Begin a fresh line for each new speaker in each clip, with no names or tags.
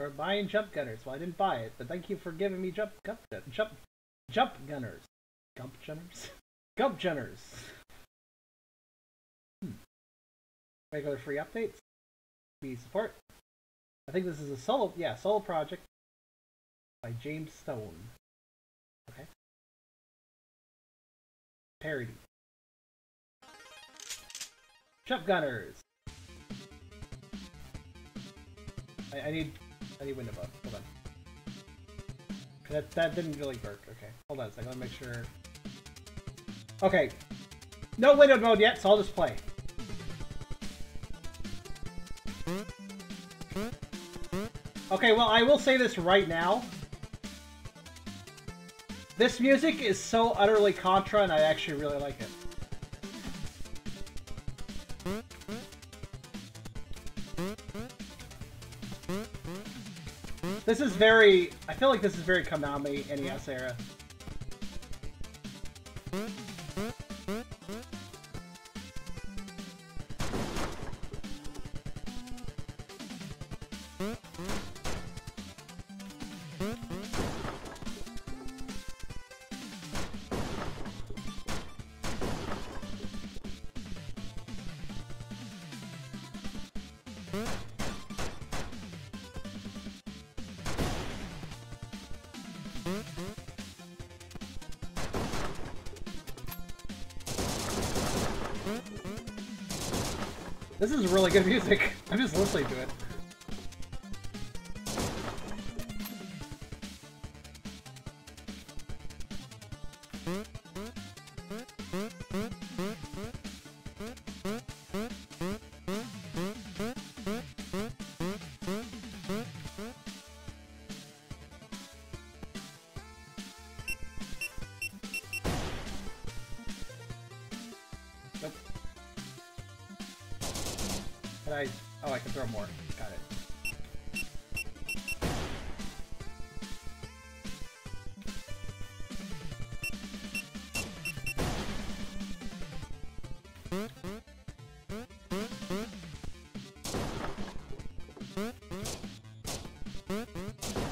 For buying jump gunners. Well, I didn't buy it, but thank you for giving me jump jump jump jump gunners. Gump gunners. Gump gunners. Hmm. Regular free updates. Be support. I think this is a solo. Yeah, solo project by James Stone. Okay. Parody. Jump gunners. I, I need I need window mode. Hold on. That that didn't really work. Okay, hold on a second. Let me make sure. Okay, no window mode yet, so I'll just play. Okay, well, I will say this right now. This music is so utterly Contra, and I actually really like it. This is very... I feel like this is very Konami NES era. This is really good music. I'm just listening to it. Can I... Oh, I can throw more. Got it.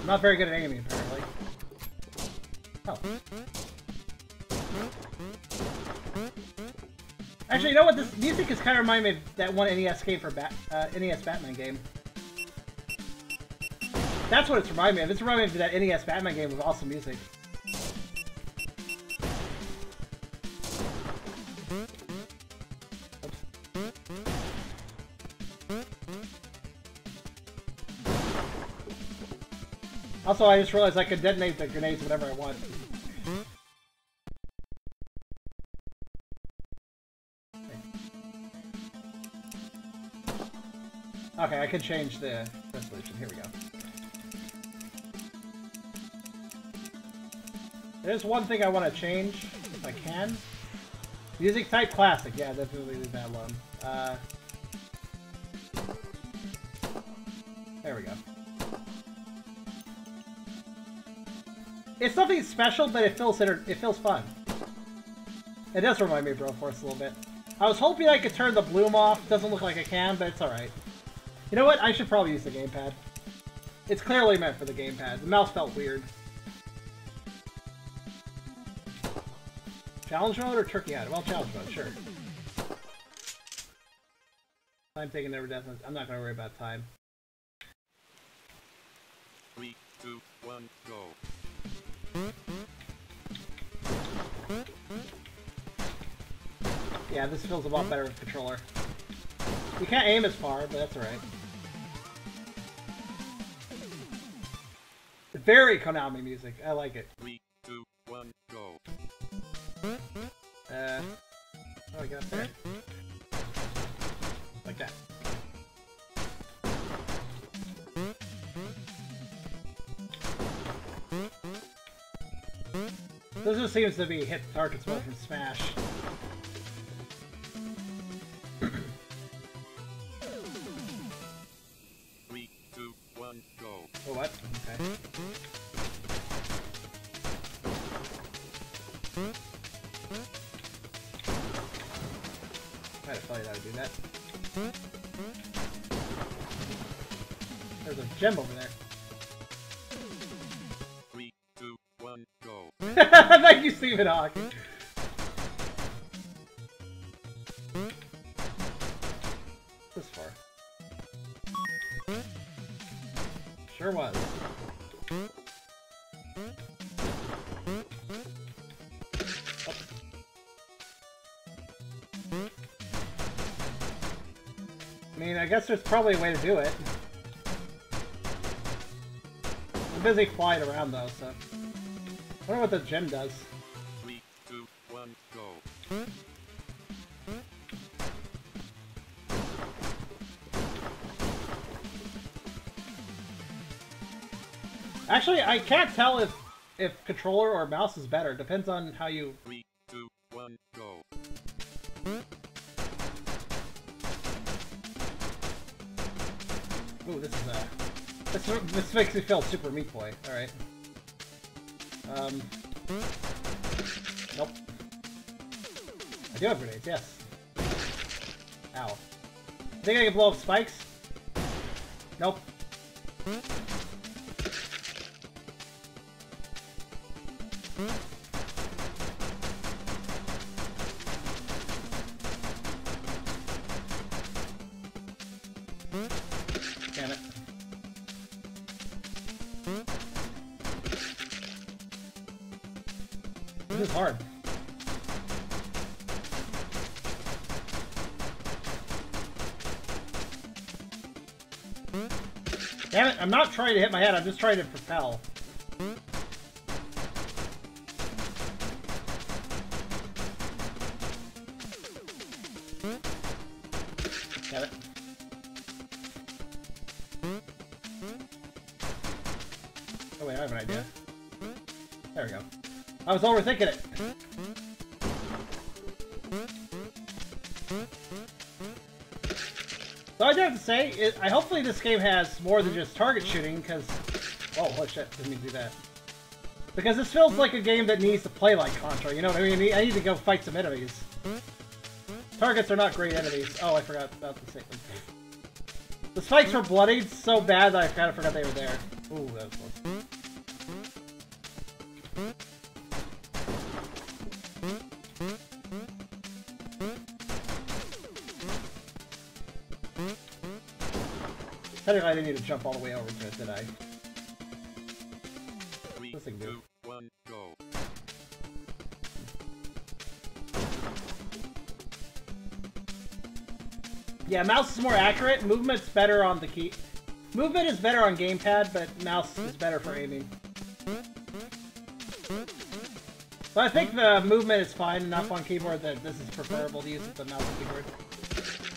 I'm not very good at aiming, apparently. Oh. Actually, you know what? This music is kind of reminding me of that one NES game for Bat uh, NES Batman game. That's what it's reminding me of. It's reminding me of that NES Batman game with awesome music. Also, I just realized I could detonate the grenades whenever I want. I can change the resolution. Here we go. There's one thing I want to change, if I can. Music type classic. Yeah, definitely leave that alone. Uh, there we go. It's nothing special, but it feels it feels fun. It does remind me of Broforce a little bit. I was hoping I could turn the bloom off. Doesn't look like I can, but it's alright. You know what? I should probably use the gamepad. It's clearly meant for the gamepad. The mouse felt weird. Challenge mode or turkey hat? Well, challenge mode, sure. Time taking never death. I'm not going to worry about time.
Three, two, one, go.
Yeah, this feels a lot better with controller. You can't aim as far, but that's alright. Very Konami music. I like it.
Three, two, one, go.
Uh, oh, I got up there. Like that. This just seems to be hit targets well from Smash. I had a feeling I would do that. There's a gem over there. Three, two, one, go. Thank you, Stephen Hawking. Guess there's probably a way to do it. I'm busy flying around though, so. I wonder what the gem does.
Three, two, one, go.
Actually, I can't tell if if controller or mouse is better. Depends on how you. This, makes me feel super Meat Boy. All right. Um. Nope. I do have grenades. Yes. Ow. Think I can blow up spikes? Nope. This is hard. Damn it, I'm not trying to hit my head, I'm just trying to propel. It. Oh wait, I have an idea. There we go. I was overthinking it. So I do have to say, it, I hopefully this game has more than just target shooting, because... Oh, holy shit, didn't mean to do that. Because this feels like a game that needs to play like Contra, you know what I mean? I need to go fight some enemies. Targets are not great enemies. Oh, I forgot about the second. The spikes were bloodied so bad that I kind of forgot they were there. Ooh, that was close. I didn't need to jump all the way over to it, did I?
Three, two, one, go.
Yeah, mouse is more accurate. Movement's better on the key. Movement is better on gamepad, but mouse is better for aiming. I think the movement is fine enough on keyboard that this is preferable to use with the mouse keyboard.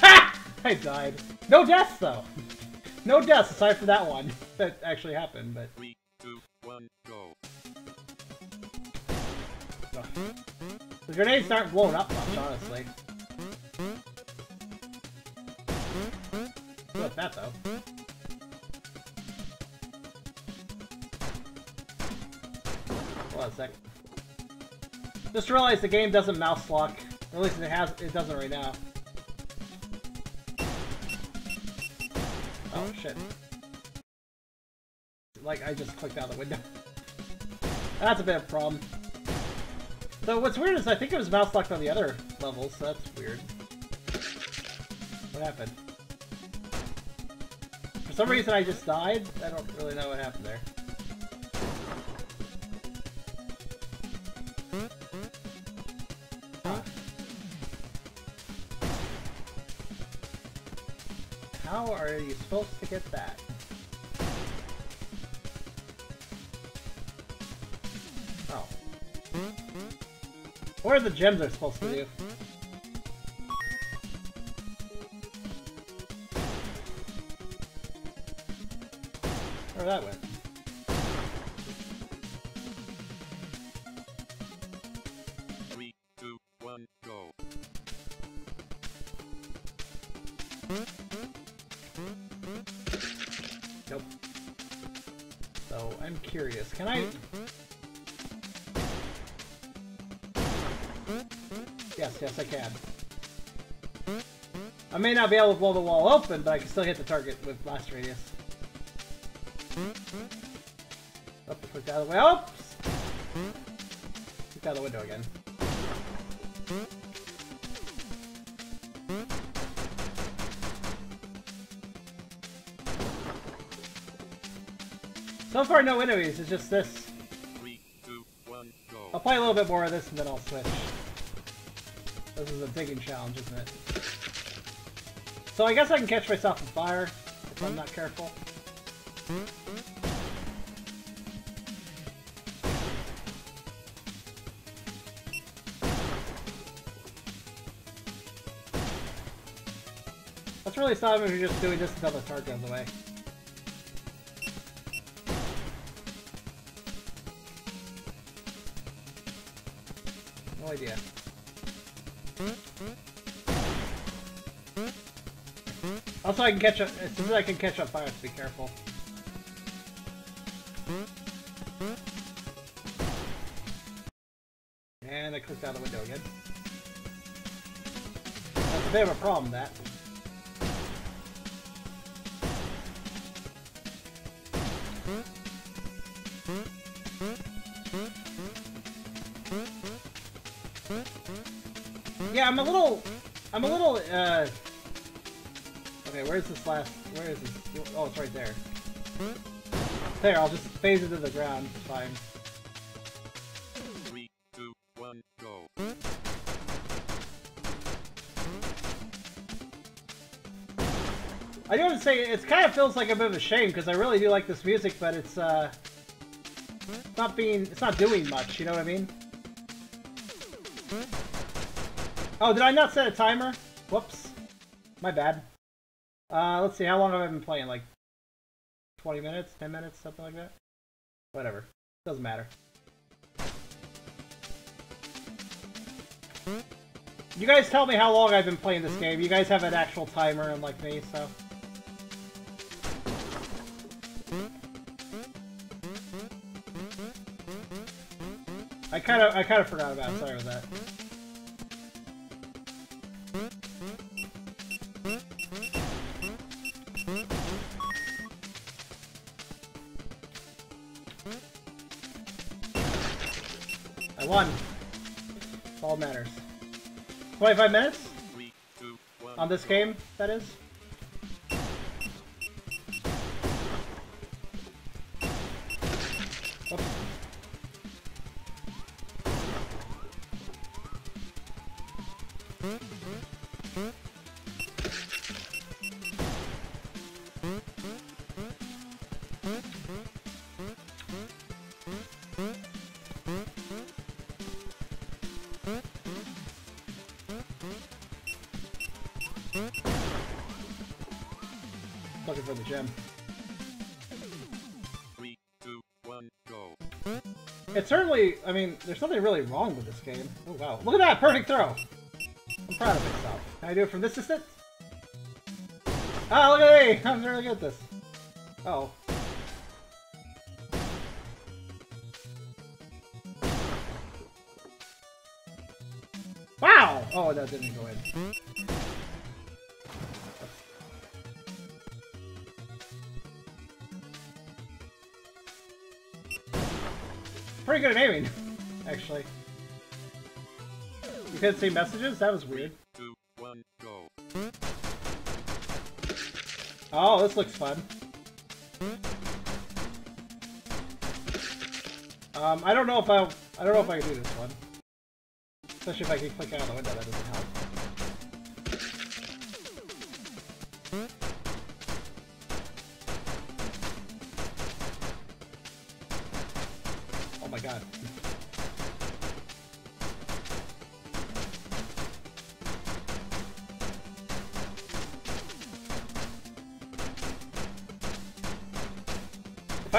Ha! I died. No deaths, though. No deaths, aside from that one. That actually happened, but...
Three, two, one, go.
The grenades aren't blowing up much, honestly. At that, though. Hold on a sec. Just realized the game doesn't mouse lock. Or at least it has. It doesn't right now. Oh shit! Like I just clicked out the window. That's a bit of a problem. So what's weird is I think it was mouse locked on the other levels, so that's weird. What happened? For some reason I just died. I don't really know what happened there. How are you supposed to get that? Oh. What are the gems are supposed to do? Where that went? Yes, yes, I can. I may not be able to blow the wall open, but I can still hit the target with blast radius. Oh, Up, quick out of the way. Oh, Oops! Look out the window again. So far, no enemies. It's just this.
Three, two, one,
I'll play a little bit more of this and then I'll switch. This is a digging challenge, isn't it? So I guess I can catch myself on fire if I'm hmm? not careful. Let's really stop if you're just doing this until the tart goes away. No idea. Also, I can catch up. As soon as I can catch up fire, be careful. And I clicked out the window again. That's a bit of a problem, that. Yeah, I'm a little... I'm a little, uh... Okay, where's this last... Where is this? Oh, it's right there. There, I'll just phase it to the ground. It's fine.
Three, two, one, go.
I do have to say, it kind of feels like a bit of a shame, because I really do like this music, but it's, uh... It's not being... It's not doing much, you know what I mean? Oh, did I not set a timer? Whoops. My bad. Uh, let's see, how long have I been playing? Like, 20 minutes? 10 minutes? Something like that? Whatever. Doesn't matter. You guys tell me how long I've been playing this game. You guys have an actual timer, unlike me, so... I kind of, I kind of forgot about. It. Sorry about that. 25 minutes on this game, that is. Oops. Looking for the gem.
Three, two, one, go.
It certainly, I mean, there's nothing really wrong with this game. Oh wow, look at that, perfect throw! I'm proud of myself. Can I do it from this distance? Ah, look at me! I'm really good at this. Uh oh. Wow! Oh, that didn't go in. Pretty good at aiming, actually. You couldn't see messages? That was weird. Oh, this looks fun. Um, I don't know if I'll... I don't know if I can do this one. Especially if I can click out of the window, that doesn't help.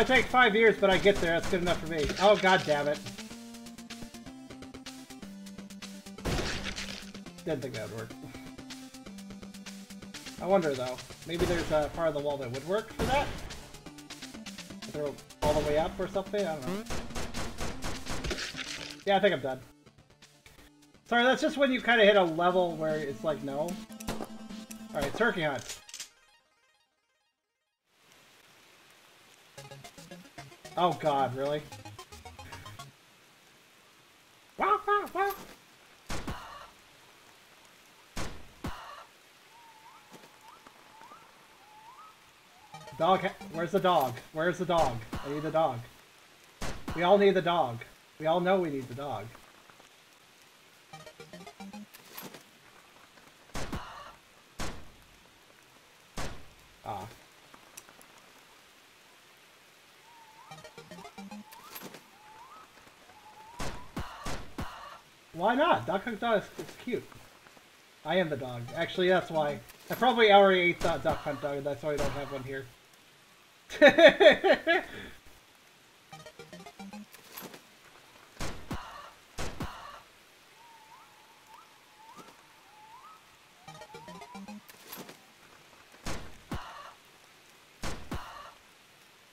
I take five years but I get there, that's good enough for me. Oh god damn it. Didn't think that would work. I wonder though. Maybe there's a part of the wall that would work for that? Throw all the way up or something? I don't know. Yeah, I think I'm done. Sorry, that's just when you kind of hit a level where it's like, no. Alright, turkey hunt. Oh god, really? Dog, where's the dog? Where's the dog? I need the dog. We all need the dog. We all know we need the dog. Why not? Duck Hunt Dog is, is cute. I am the dog. Actually, that's why. I probably already ate that Duck Hunt Dog, that's why I don't have one here.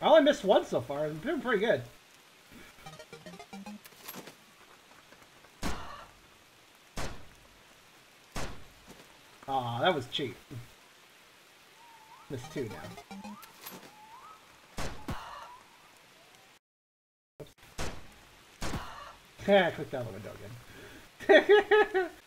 I only missed one so far. I'm doing pretty good. Cheap. Missed two now. Oops. I clicked out the window again.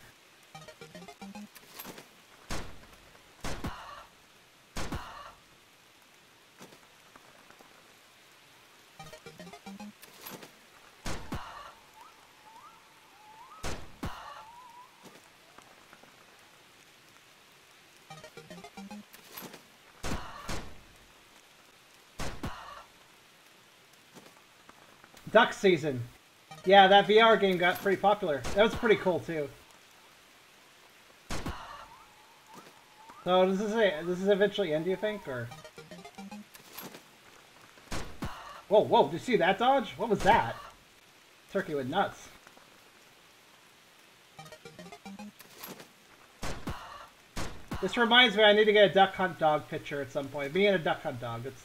Duck season. Yeah, that VR game got pretty popular. That was pretty cool too. So does this say does this eventually end? Do you think, or? Whoa, whoa! Did you see that dodge? What was that? Turkey with nuts. This reminds me, I need to get a duck hunt dog picture at some point. Me and a duck hunt dog. It's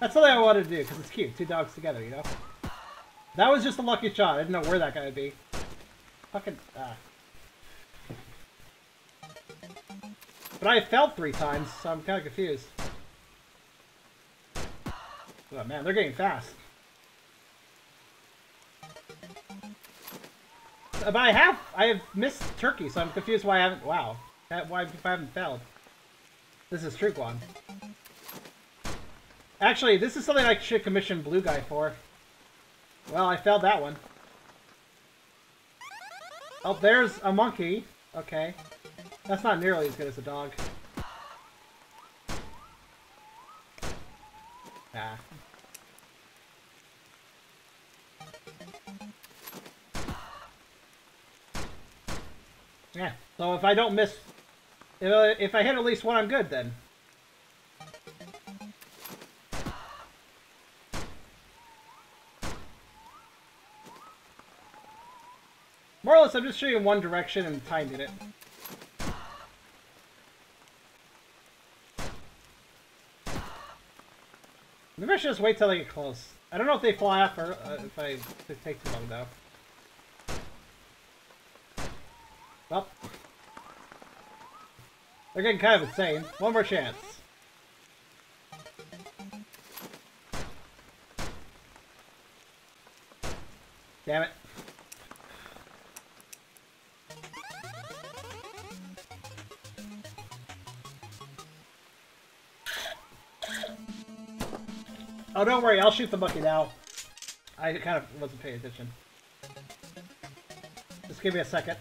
that's something I wanted to do because it's cute. Two dogs together, you know. That was just a lucky shot. I didn't know where that guy would be. Fucking ah. But I fell three times, so I'm kind of confused. Oh man, they're getting fast. But I have, I have missed turkey, so I'm confused why I haven't, wow. Why if I haven't failed. This is Truquan. Actually, this is something I should commission Blue Guy for. Well, I failed that one. Oh, there's a monkey. Okay. That's not nearly as good as a dog. Ah. Yeah, so if I don't miss... If, if I hit at least one, I'm good then. Less, I'm just shooting in one direction and timing it. Maybe I should just wait till they get close. I don't know if they fly off or uh, if I if it take too long though. Well, they're getting kind of insane. One more chance. Damn it. Oh, don't worry, I'll shoot the monkey now. I kind of wasn't paying attention. Just give me a second.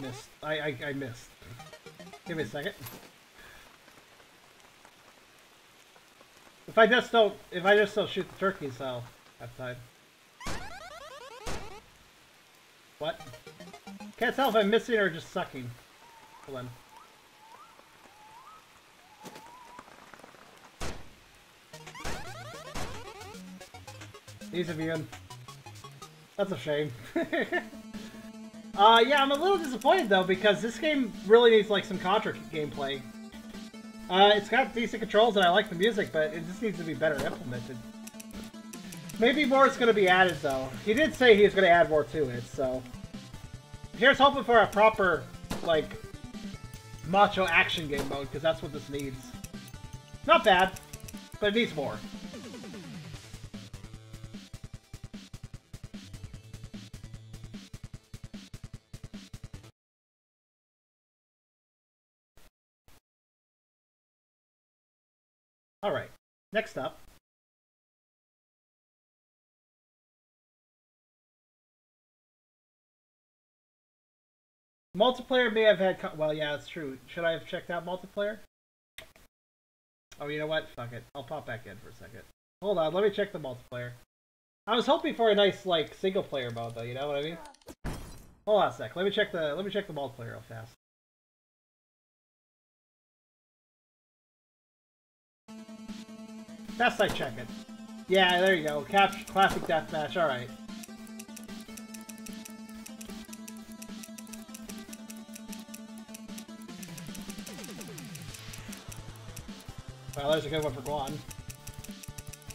Missed. I, I, I missed. Give me a second. If I just don't, if I just don't shoot the turkeys, I'll have time. Can't tell if I'm missing or just sucking. Hold on. These of you. That's a shame. uh, yeah, I'm a little disappointed though because this game really needs like some Contra gameplay. Uh, it's got decent controls and I like the music, but it just needs to be better implemented. Maybe more is going to be added, though. He did say he was going to add more to it, so... Here's hoping for a proper, like, macho action game mode, because that's what this needs. Not bad, but it needs more. Alright, next up. Multiplayer may have had. well, yeah, that's true. Should I have checked out multiplayer? Oh, you know what? Fuck it. I'll pop back in for a second. Hold on, let me check the multiplayer. I was hoping for a nice like single player mode though. You know what I mean? Hold on a sec. Let me check the let me check the multiplayer real fast. Best I check it. Yeah, there you go. Cap classic deathmatch. All right. Well, there's a good one for Guan.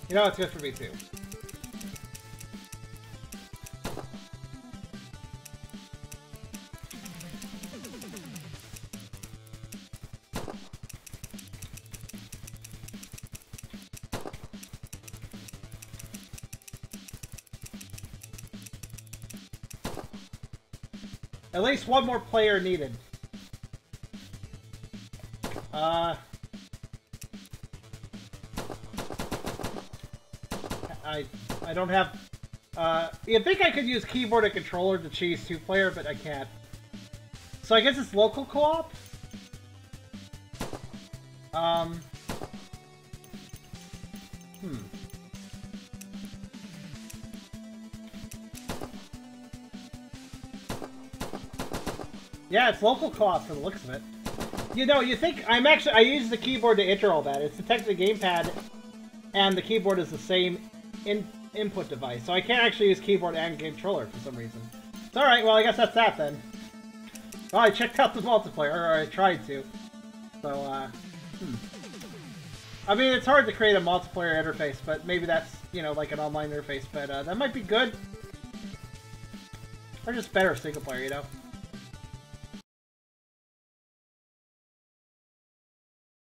You know, it's good for me too. At least one more player needed. Uh... I don't have... Uh, you'd think I could use keyboard and controller to choose two-player, but I can't. So I guess it's local co-op? Um... Hmm. Yeah, it's local co-op for the looks of it. You know, you think I'm actually I use the keyboard to enter all that. It's the gamepad, and the keyboard is the same in input device, so I can't actually use keyboard and controller for some reason. It's alright, well I guess that's that then. Oh, I checked out the multiplayer, or I tried to. So, uh, hmm. I mean, it's hard to create a multiplayer interface, but maybe that's, you know, like an online interface, but uh, that might be good. Or just better single player, you know?